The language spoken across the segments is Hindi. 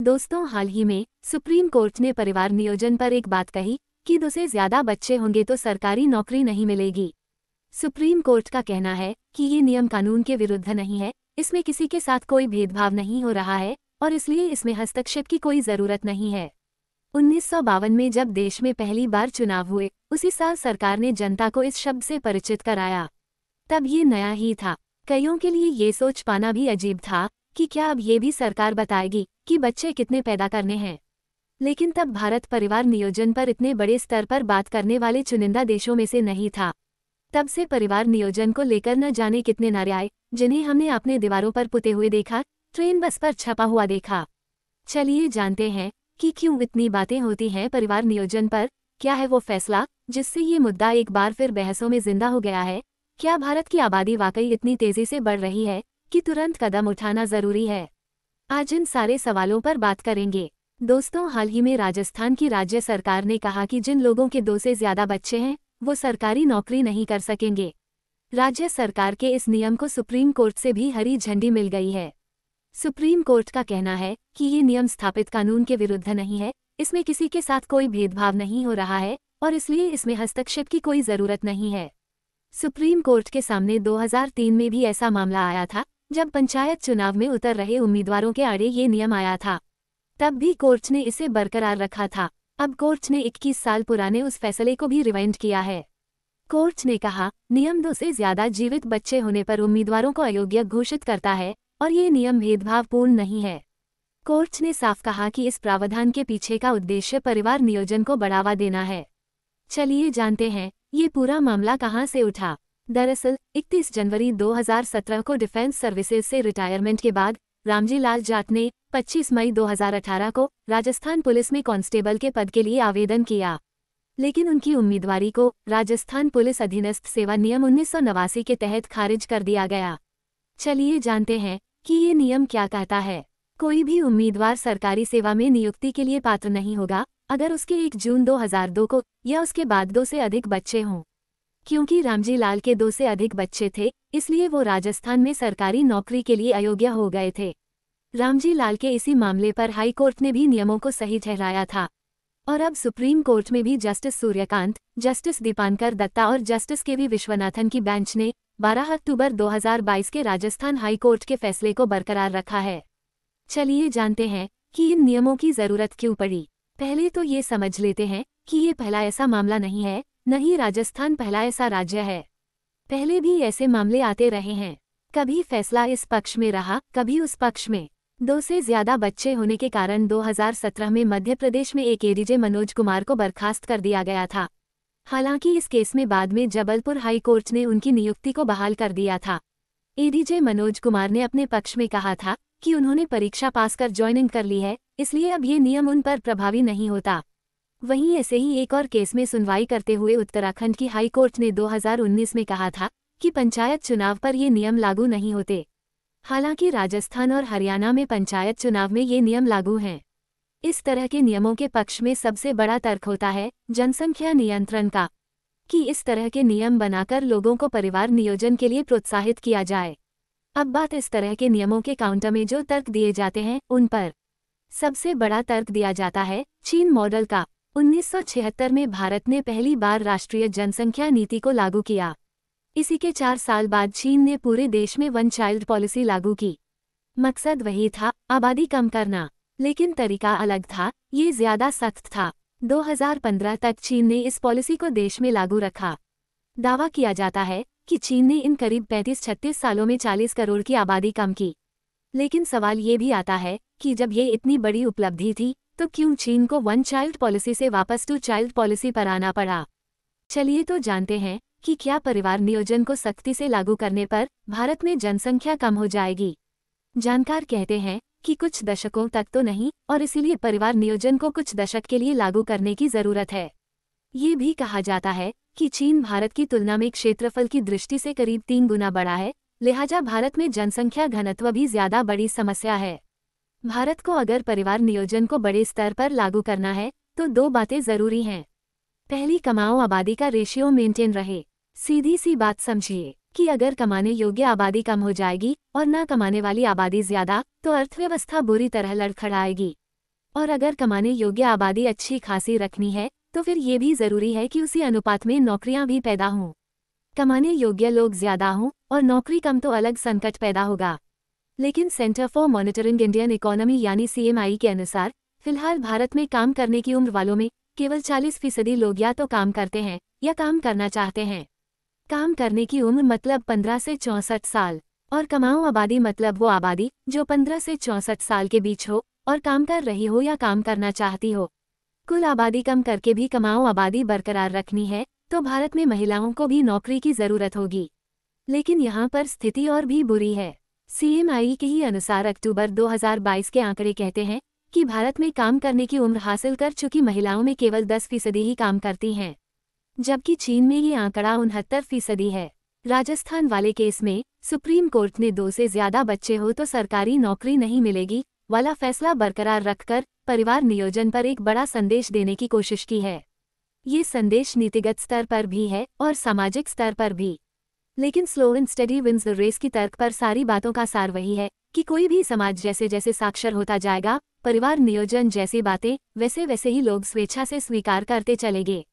दोस्तों, हाल ही में सुप्रीम कोर्ट ने परिवार नियोजन पर एक बात कही कि दो से ज़्यादा बच्चे होंगे तो सरकारी नौकरी नहीं मिलेगी। सुप्रीम कोर्ट का कहना है कि ये नियम कानून के विरुद्ध नहीं है, इसमें किसी के साथ कोई भेदभाव नहीं हो रहा है और इसलिए इसमें हस्तक्षेप की कोई ज़रूरत नहीं है। उन्नीस सौ बावन में जब देश में पहली बार चुनाव हुए, उसी साल सरकार ने जनता को इस शब्द से परिचित कराया। तब ये नया ही था। कईयों के लिए ये सोच पाना भी अजीब था कि क्या अब ये भी सरकार बताएगी कि बच्चे कितने पैदा करने हैं। लेकिन तब भारत परिवार नियोजन पर इतने बड़े स्तर पर बात करने वाले चुनिंदा देशों में से नहीं था। तब से परिवार नियोजन को लेकर न जाने कितने नारे आए, जिन्हें हमने अपने दीवारों पर पुते हुए देखा, ट्रेन बस पर छपा हुआ देखा। चलिए जानते हैं कि क्यों इतनी बातें होती हैं परिवार नियोजन पर, क्या है वो फैसला, जिससे ये मुद्दा एक बार फिर बहसों में ज़िंदा हो गया है? क्या भारत की आबादी वाकई इतनी तेज़ी से बढ़ रही है? कि तुरंत कदम उठाना ज़रूरी है। आज इन सारे सवालों पर बात करेंगे। दोस्तों, हाल ही में राजस्थान की राज्य सरकार ने कहा कि जिन लोगों के दो से ज़्यादा बच्चे हैं, वो सरकारी नौकरी नहीं कर सकेंगे। राज्य सरकार के इस नियम को सुप्रीम कोर्ट से भी हरी झंडी मिल गई है। सुप्रीम कोर्ट का कहना है कि ये नियम स्थापित कानून के विरुद्ध नहीं है, इसमें किसी के साथ कोई भेदभाव नहीं हो रहा है, और इसलिए इसमें हस्तक्षेप की कोई ज़रूरत नहीं है। सुप्रीम कोर्ट के सामने 2003 में भी ऐसा मामला आया था जब पंचायत चुनाव में उतर रहे उम्मीदवारों के आड़े ये नियम आया था, तब भी कोर्ट ने इसे बरकरार रखा था। अब कोर्ट ने 21 साल पुराने उस फैसले को भी रिवाइंड किया है। कोर्ट ने कहा, नियम दो से ज़्यादा जीवित बच्चे होने पर उम्मीदवारों को अयोग्य घोषित करता है, और ये नियम भेदभावपूर्ण नहीं है। कोर्ट ने साफ़ कहा कि इस प्रावधान के पीछे का उद्देश्य परिवार नियोजन को बढ़ावा देना है। चलिए जानते हैं, ये पूरा मामला कहाँ से उठा? दरअसल 31 जनवरी 2017 को डिफेंस सर्विसेज़ से रिटायरमेंट के बाद रामजी लाल जाट ने 25 मई 2018 को राजस्थान पुलिस में कांस्टेबल के पद के लिए आवेदन किया। लेकिन उनकी उम्मीदवारी को राजस्थान पुलिस अधीनस्थ सेवा नियम उन्नीस के तहत खारिज कर दिया गया। चलिए जानते हैं कि ये नियम क्या कहता है। कोई भी उम्मीदवार सरकारी सेवा में नियुक्ति के लिए पात्र नहीं होगा, अगर उसके 1 जून 2002 को या उसके बाद दो से अधिक बच्चे हों। क्योंकि रामजी लाल के दो से अधिक बच्चे थे, इसलिए वो राजस्थान में सरकारी नौकरी के लिए अयोग्य हो गए थे। रामजी लाल के इसी मामले पर हाई कोर्ट ने भी नियमों को सही ठहराया था। और अब सुप्रीम कोर्ट में भी जस्टिस सूर्यकांत, जस्टिस दीपांकर दत्ता और जस्टिस के वी विश्वनाथन की बेंच ने 12 अक्टूबर 2022 के राजस्थान हाई कोर्ट के फैसले को बरकरार रखा है। चलिए जानते हैं कि इन नियमों की ज़रूरत क्यों पड़ी। पहले तो ये समझ लेते हैं कि ये पहला ऐसा मामला नहीं है न ही राजस्थान पहला ऐसा राज्य है। पहले भी ऐसे मामले आते रहे हैं। कभी फैसला इस पक्ष में रहा, कभी उस पक्ष में। दो से ज़्यादा बच्चे होने के कारण 2017 में मध्य प्रदेश में एक एडीजे मनोज कुमार को बर्खास्त कर दिया गया था। हालाँकि इस केस में बाद में जबलपुर हाई कोर्ट ने उनकी नियुक्ति को बहाल कर दिया था। एडीजे मनोज कुमार ने अपने पक्ष में कहा था कि उन्होंने परीक्षा पास कर ज्वाइनिंग कर ली है, इसलिए अब ये नियम उन पर प्रभावी नहीं होता। वहीं ऐसे ही एक और केस में सुनवाई करते हुए उत्तराखंड की हाई कोर्ट ने 2019 में कहा था कि पंचायत चुनाव पर ये नियम लागू नहीं होते। हालाँकि राजस्थान और हरियाणा में पंचायत चुनाव में ये नियम लागू हैं। इस तरह के नियमों के पक्ष में सबसे बड़ा तर्क होता है जनसंख्या नियंत्रण का, कि इस तरह के नियम बनाकर लोगों को परिवार नियोजन के लिए प्रोत्साहित किया जाए। अब बात इस तरह के नियमों के काउंटर में जो तर्क दिए जाते हैं, उन पर। सबसे बड़ा तर्क दिया जाता है चीन मॉडल का 1976 में भारत ने पहली बार राष्ट्रीय जनसंख्या नीति को लागू किया। इसी के चार साल बाद चीन ने पूरे देश में वन चाइल्ड पॉलिसी लागू की। मकसद वही था, आबादी कम करना, लेकिन तरीका अलग था, ये ज़्यादा सख्त था। 2015 तक चीन ने इस पॉलिसी को देश में लागू रखा। दावा किया जाता है कि चीन ने इन करीब 35-36 सालों में 40 करोड़ की आबादी कम की। लेकिन सवाल ये भी आता है कि जब ये इतनी बड़ी उपलब्धि थी तो क्यों चीन को वन चाइल्ड पॉलिसी से वापस टू चाइल्ड पॉलिसी पर आना पड़ा? चलिए तो जानते हैं कि क्या परिवार नियोजन को सख्ती से लागू करने पर भारत में जनसंख्या कम हो जाएगी। जानकार कहते हैं कि कुछ दशकों तक तो नहीं, और इसीलिए परिवार नियोजन को कुछ दशक के लिए लागू करने की ज़रूरत है। ये भी कहा जाता है कि चीन भारत की तुलना में क्षेत्रफल की दृष्टि से करीब तीन गुना बड़ा है, लिहाजा भारत में जनसंख्या घनत्व भी ज़्यादा बड़ी समस्या है। भारत को अगर परिवार नियोजन को बड़े स्तर पर लागू करना है तो दो बातें ज़रूरी हैं। पहली, कमाओ आबादी का रेशियो मेंटेन रहे। सीधी सी बात समझिए कि अगर कमाने योग्य आबादी कम हो जाएगी और न कमाने वाली आबादी ज़्यादा तो अर्थव्यवस्था बुरी तरह लड़खड़ाएगी और अगर कमाने योग्य आबादी अच्छी खासी रखनी है तो फिर ये भी ज़रूरी है कि उसी अनुपात में नौकरियाँ भी पैदा हों। कमाने योग्य लोग ज़्यादा हों और नौकरी कम तो अलग संकट पैदा होगा। लेकिन centre for monitoring Indian economy यानी सीएमआई के अनुसार, फ़िलहाल भारत में काम करने की उम्र वालों में केवल 40 फ़ीसदी लोग या तो काम करते हैं, या काम करना चाहते हैं। काम करने की उम्र मतलब 15 से चौंसठ साल, और कमाऊ आबादी मतलब वो आबादी, जो 15 से चौंसठ साल के बीच हो, और काम कर रही हो या काम करना चाहती हो। कुल आबादी कम करके भी कमाऊ आबादी बरकरार रखनी है तो भारत में महिलाओं को भी नौकरी की ज़रूरत होगी। लेकिन यहाँ पर स्थिति और भी बुरी है। सीएमआई के ही अनुसार अक्टूबर 2022 के आंकड़े कहते हैं कि भारत में काम करने की उम्र हासिल कर चुकी महिलाओं में केवल 10 फ़ीसदी ही काम करती हैं, जबकि चीन में ये आंकड़ा उनहत्तर फ़ीसदी है। राजस्थान वाले केस में सुप्रीम कोर्ट ने दो से ज़्यादा बच्चे हो तो सरकारी नौकरी नहीं मिलेगी वाला फैसला बरकरार रखकर परिवार नियोजन पर एक बड़ा संदेश देने की कोशिश की है। ये संदेश नीतिगत स्तर पर भी है और सामाजिक स्तर पर भी। लेकिन slow and steady wins the race की तर्क पर सारी बातों का सार वही है कि कोई भी समाज जैसे जैसे साक्षर होता जाएगा, परिवार नियोजन जैसी बातें वैसे वैसे ही लोग स्वेच्छा से स्वीकार करते चलेंगे।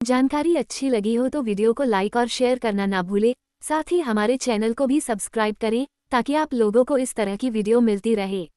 जानकारी अच्छी लगी हो तो वीडियो को लाइक और शेयर करना ना भूले। साथ ही हमारे चैनल को भी सब्सक्राइब करें ताकि आप लोगों को इस तरह की वीडियो मिलती रहे।